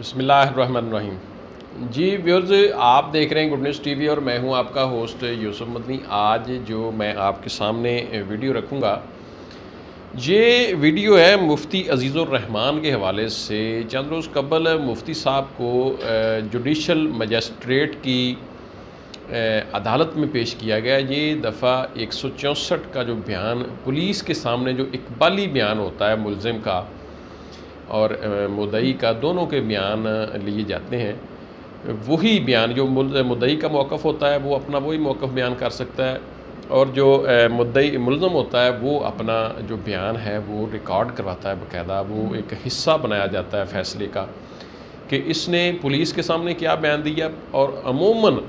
बसमीम जी व्यूर्स आप देख रहे हैं गुड न्यूज़ टीवी और मैं हूँ आपका होस्ट यूसुफ मदनी। आज जो मैं आपके सामने वीडियो रखूँगा, ये वीडियो है मुफ्ती अजीज़ुररहमान के हवाले से। चंद रोज़ कबल मुफ्ती साहब को जुडिशल मजिस्ट्रेट की अदालत में पेश किया गया। ये दफ़ा एक का जो बयान, पुलिस के सामने जो इकबाली बयान होता है मुलजिम का और मुदई का दोनों के बयान लिए जाते हैं। वही बयान जो मुदई का मौक़ होता है वो अपना वही मौक़ बयान कर सकता है। और जो मुदई मुलम होता है वो अपना जो बयान है वो रिकॉर्ड करवाता है बाकायदा। वो एक हिस्सा बनाया जाता है फ़ैसले का कि इसने पुलिस के सामने क्या बयान दिया और अमूमन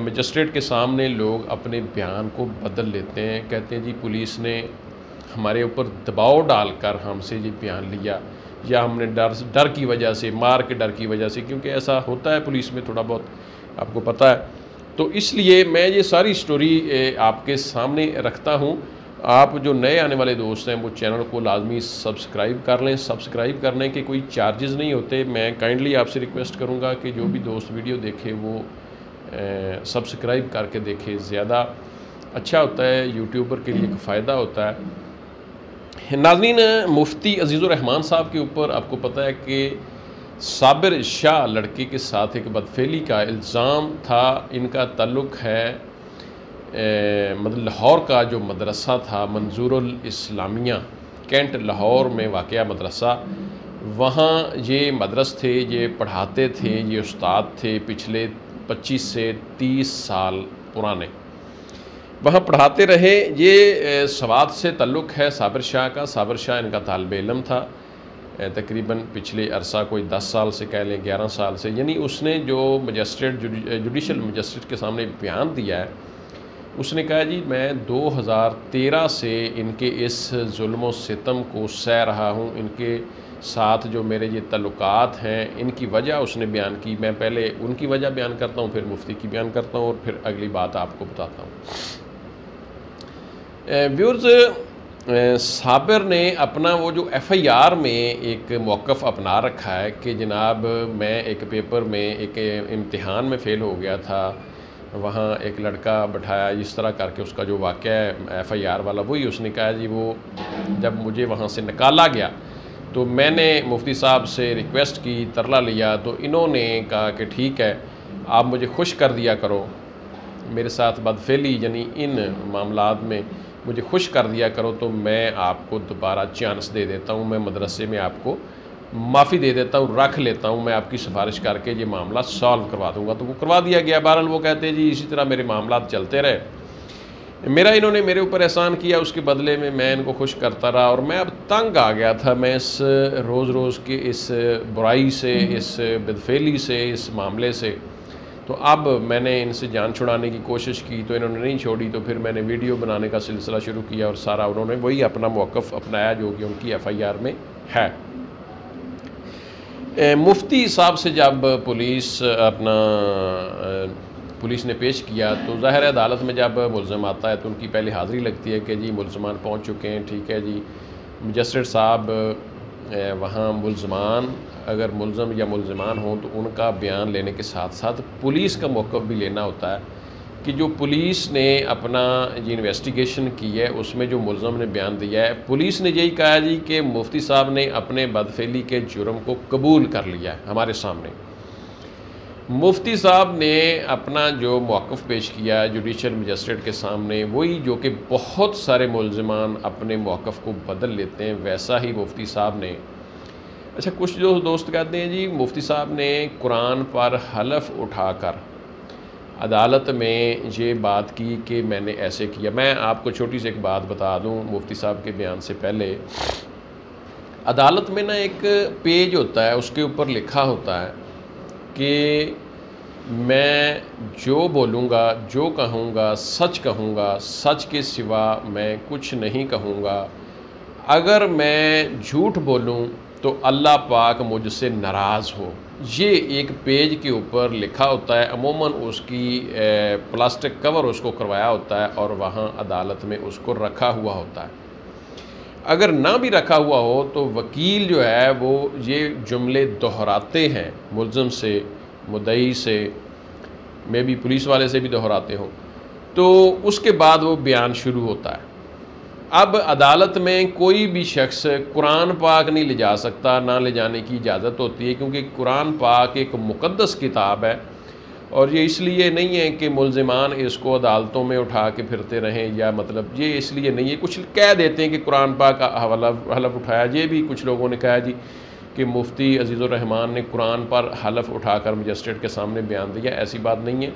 मजिस्ट्रेट के सामने लोग अपने बयान को बदल लेते हैं। कहते हैं जी पुलिस ने हमारे ऊपर दबाव डालकर हमसे ये बयान लिया। या हमने डर डर की वजह से, मार के डर की वजह से, क्योंकि ऐसा होता है पुलिस में, थोड़ा बहुत आपको पता है। तो इसलिए मैं ये सारी स्टोरी आपके सामने रखता हूँ। आप जो नए आने वाले दोस्त हैं, वो चैनल को लाजमी सब्सक्राइब कर लें। सब्सक्राइब करने के कोई चार्जेस नहीं होते। मैं काइंडली आपसे रिक्वेस्ट करूँगा कि जो भी दोस्त वीडियो देखे, वो सब्सक्राइब करके देखे। ज़्यादा अच्छा होता है यूट्यूबर के लिए एक फ़ायदा होता है। नाजनीन मुफ्ती अजीज़ुररहमान साहब के ऊपर आपको पता है कि साबिर शाह लड़के के साथ एक बदफेली का इल्ज़ाम था। इनका ताल्लुक़ है मतलब लाहौर का जो मदरसा था मंजूर इस्लामिया कैंट लाहौर में वाक़ मदरसा। वहाँ ये मदरस थे, ये पढ़ाते थे, ये उस्ताद थे पिछले 25 से 30 साल पुराने। वहाँ पढ़ाते रहे, ये सवाद से तल्लुक़ है साबर शाह का। साबर शाह इनका तालब इलम था। तकरीबन पिछले अरसा कोई दस साल से कह लें, ग्यारह साल से। यानी उसने जो मजिस्ट्रेट जुडिशल मजिस्ट्रेट के सामने बयान दिया है, उसने कहा, जी, मैं 2013 से इनके इस जुल्म सितम को सह रहा हूँ। इनके साथ जो मेरे ये तल्लुक़ात हैं, इनकी वजह उसने बयान की। मैं पहले उनकी वजह बयान करता हूँ, फिर मुफ्ती की बयान करता हूँ और फिर अगली बात आपको बताता हूँ। व्यूर्स साबिर ने अपना वो जो एफआईआर में एक मौक़ अपना रखा है कि जनाब, मैं एक पेपर में, एक इम्तिहान में फ़ेल हो गया था। वहाँ एक लड़का बैठाया, इस तरह करके उसका जो वाक़ है एफ़ आई आर वाला, वही उसने कहा, जी, वो जब मुझे वहाँ से निकाला गया तो मैंने मुफ्ती साहब से रिक्वेस्ट की, तरला लिया तो इन्होंने कहा कि ठीक है, आप मुझे खुश कर दिया करो। मेरे साथ बदफेली, यानी इन मामला में मुझे खुश कर दिया करो तो मैं आपको दोबारा चांस दे देता हूँ। मैं मदरसे में आपको माफ़ी दे देता हूँ रख लेता हूँ। मैं आपकी सिफारिश करके ये मामला सॉल्व करवा दूँगा। तो वो करवा दिया गया बहरहाल वो कहते हैं जी इसी तरह मेरे मामला चलते रहे। मेरा इन्होंने मेरे ऊपर एहसान किया उसके बदले में मैं इनको खुश करता रहा और मैं अब तंग आ गया था। मैं इस रोज़ रोज़ की इस बुराई से इस बदफेली से इस मामले से तो अब मैंने इनसे जान छुड़ाने की कोशिश की तो इन्होंने नहीं छोड़ी तो फिर मैंने वीडियो बनाने का सिलसिला शुरू किया और सारा उन्होंने वही अपना मौक़ अपनाया जो कि उनकी एफ़ आई आर में है। मुफ्ती साहब से जब पुलिस अपना पुलिस ने पेश किया तो ज़ाहिर अदालत में जब मुलम आता है तो उनकी पहले हाज़िरी लगती है कि जी मुलजमान पहुँच चुके हैं, ठीक है जी। मजिस्ट्रेट साहब वहाँ मुलजमान, अगर मुलम या मुलजमान हों तो उनका बयान लेने के साथ साथ पुलिस का मौक़ भी लेना होता है कि जो पुलिस ने अपना ये इन्वेस्टिगेशन की है, उसमें जो मुलम ने बयान दिया है, पुलिस ने यही कहा जी कि मुफ्ती साहब ने अपने बदफेली के जुर्म को कबूल कर लिया है हमारे सामने। मुफ्ती साहब ने अपना जो मौक़ पेश किया है जुडिशल मजिस्ट्रेट के सामने, वही जो कि बहुत सारे मुलजमान अपने मौक़ को बदल लेते हैं, वैसा ही मुफ्ती साहब ने। अच्छा कुछ जो दोस्त कहते हैं जी, मुफ्ती साहब ने कुरान पर हलफ उठाकर अदालत में ये बात की कि मैंने ऐसे किया। मैं आपको छोटी सी एक बात बता दूँ मुफ्ती साहब के बयान से पहले। अदालत में ना एक पेज होता है, उसके ऊपर लिखा होता है कि मैं जो बोलूँगा, जो कहूँगा, सच कहूँगा, सच के सिवा मैं कुछ नहीं कहूँगा। अगर मैं झूठ बोलूँ तो अल्लाह पाक मुझसे नाराज़ हो। ये एक पेज के ऊपर लिखा होता है, अमूमन उसकी प्लास्टिक कवर उसको करवाया होता है और वहाँ अदालत में उसको रखा हुआ होता है। अगर ना भी रखा हुआ हो तो वकील जो है, वो ये जुमले दोहराते हैं। मुलम से, मुदई से, मे भी पुलिस वाले से भी दोहराते हो। तो उसके बाद वो बयान शुरू होता है। अब अदालत में कोई भी शख्स कुरान पाक नहीं ले जा सकता, ना ले जाने की इजाज़त होती है, क्योंकि कुरान पाक एक मुक़दस किताब है। और ये इसलिए नहीं है कि मुलजमान इसको अदालतों में उठा के फिरते रहें या मतलब ये इसलिए नहीं है। कुछ कह देते हैं कि कुरान पाक का हलफ हलफ उठाया, ये भी कुछ लोगों ने कहा जी कि मुफ्ती अजीज़ुररहमान ने कुरान पर हलफ उठाकर मजिस्ट्रेट के सामने बयान दिया, ऐसी बात नहीं है।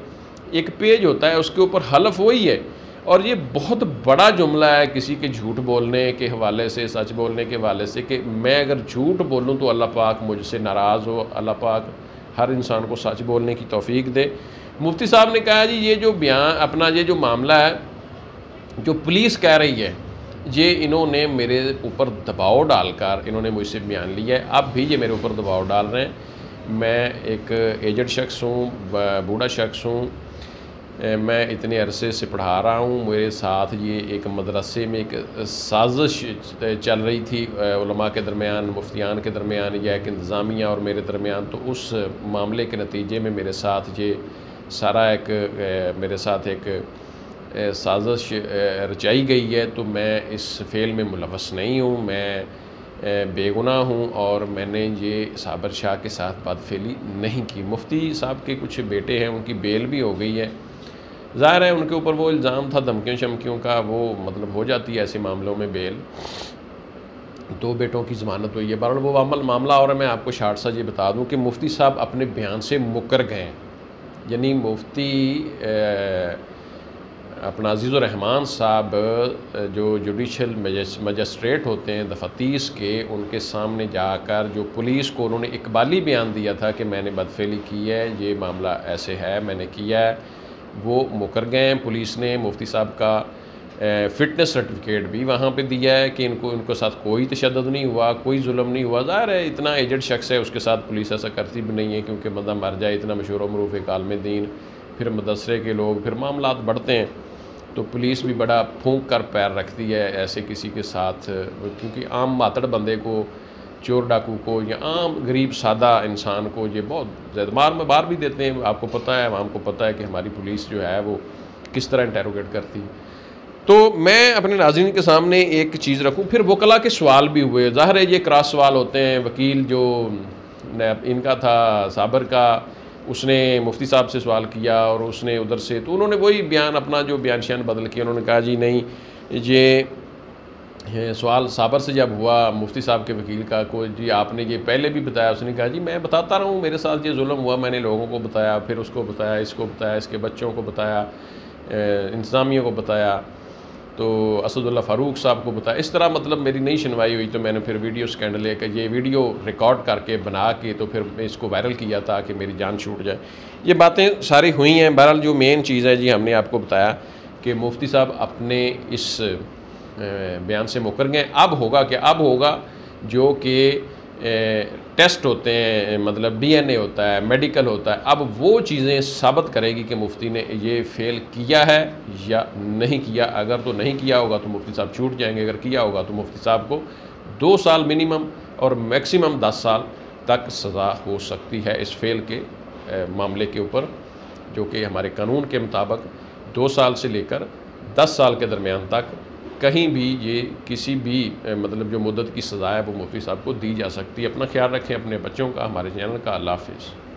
एक पेज होता है, उसके ऊपर हलफ वही है। और ये बहुत बड़ा जुमला है किसी के झूठ बोलने के हवाले से, सच बोलने के हवाले से कि मैं अगर झूठ बोलूँ तो अल्लाह पाक मुझसे नाराज़ हो, अल्लाह पाक हर इंसान को सच बोलने की तोफ़ी दे। मुफ्ती साहब ने कहा, जी, ये जो बयान, अपना ये जो मामला है, जो पुलिस कह रही है, ये इन्होंने मेरे ऊपर दबाव डालकर, इन्होंने मुझसे बयान लिया है। अब भी ये मेरे ऊपर दबाव डाल रहे हैं। मैं एक एजड शख्स हूँ बूढ़ा शख्स हूँ मैं इतने अरसे से पढ़ा रहा हूँ। मेरे साथ ये एक मदरसे में एक साजिश चल रही थी उलमा के दरमियान, मुफ्तियान के दरमियान, या एक इंतज़ामिया और मेरे दरमियान। तो उस मामले के नतीजे में मेरे साथ ये सारा एक मेरे साथ एक साजिश रचाई गई है। तो मैं इस फेल में मुलवस नहीं हूँ। मैं बेगुनाह हूँ और मैंने ये साबर शाह के साथ बदफेली नहीं की। मुफ्ती साहब के कुछ बेटे हैं, उनकी बेल भी हो गई है। ज़ाहिर है उनके ऊपर वो इल्ज़ाम था, धमकियों, शमकियों का वो मतलब हो जाती है ऐसे मामलों में बेल। दो बेटों की ज़मानत हुई है। बहरहाल वो अमल मामला और मैं आपको शार्ट सा ये बता दूँ कि मुफ्ती साहब अपने बयान से मुकर गए यानी मुफ्ती अपना अजीज़ुररहमान साहब जो जुडिशल मजिस्ट्रेट होते हैं दफतीस के, उनके सामने जाकर जो पुलिस को उन्होंने इकबाली बयान दिया था कि मैंने बदफेली की है, ये मामला ऐसे है, मैंने किया है। वो मुकर गए हैं, पुलिस ने, मुफ्ती साहब का फ़िटनेस सर्टिफिकेट भी वहाँ पे दिया है कि इनको, इनके साथ कोई तशद नहीं हुआ, कोई जुल्म नहीं हुआ। ज़ाहिर है, इतना एजड शख्स है, उसके साथ पुलिस ऐसा करती भी नहीं है क्योंकि बंदा मर जाए, इतना मशहूर मरूफ एक आलम दीन, फिर मदसरे के लोग, फिर मामला बढ़ते हैं। तो पुलिस भी बड़ा फूंक कर पैर रखती है ऐसे किसी के साथ, क्योंकि आम मातड़ बंदे को चोर डाकू को या आम गरीब सादा इंसान को, ये बहुत ज़्यादा मार में बार भी देते हैं, आपको पता है, हमको पता है कि हमारी पुलिस जो है, वो किस तरह इंटेरोगेट करती है। तो मैं अपने नाजरन के सामने एक चीज़ रखूँ, फिर वकला के सवाल भी हुए। ज़ाहिर है, ये क्रॉस सवाल होते हैं। वकील जो इनका था, साबर का, उसने मुफ्ती साहब से सवाल किया और उसने उधर से तो उन्होंने वही बयान, अपना जो बयान शान बदल किया। उन्होंने कहा, जी नहीं सवाल साबर से जब हुआ, मुफ्ती साहब के वकील का, को जी आपने ये पहले भी बताया, उसने कहा, जी, मैं बताता रहा हूँ, मेरे साथ ये जुल्म हुआ, मैंने लोगों को बताया, फिर उसको बताया, इसको बताया, इसके बच्चों को बताया इंतज़ामियों को बताया। तो असदुल्ला फ़ारूक साहब को बताया। इस तरह मतलब मेरी नई सुनवाई हुई तो मैंने फिर वीडियो स्कैंडल लेकर ये वीडियो रिकॉर्ड करके बना के तो फिर मैं इसको वायरल किया था कि मेरी जान छूट जाए। ये बातें सारी हुई हैं। बहरहाल जो मेन चीज़ है, जी हमने आपको बताया कि मुफ्ती साहब अपने इस बयान से मुकर गए। अब होगा कि अब होगा जो कि टेस्ट होते हैं मतलब डीएनए होता है, मेडिकल होता है, अब वो चीज़ें साबित करेगी कि मुफ्ती ने ये फेल किया है या नहीं किया। अगर तो नहीं किया होगा तो मुफ्ती साहब छूट जाएँगे। अगर किया होगा तो मुफ्ती साहब को दो साल मिनिमम और मैक्सिमम दस साल तक सज़ा हो सकती है इस फेल के मामले के ऊपर, जो कि हमारे कानून के मुताबिक दो साल से लेकर दस साल के दरमियान तक कहीं भी ये किसी भी मतलब जो मुद्दत की सज़ा है वो मुफ्ती साहब को दी जा सकती है। अपना ख्याल रखें अपने बच्चों का, हमारे चैनल का। अल्लाह हाफिज़।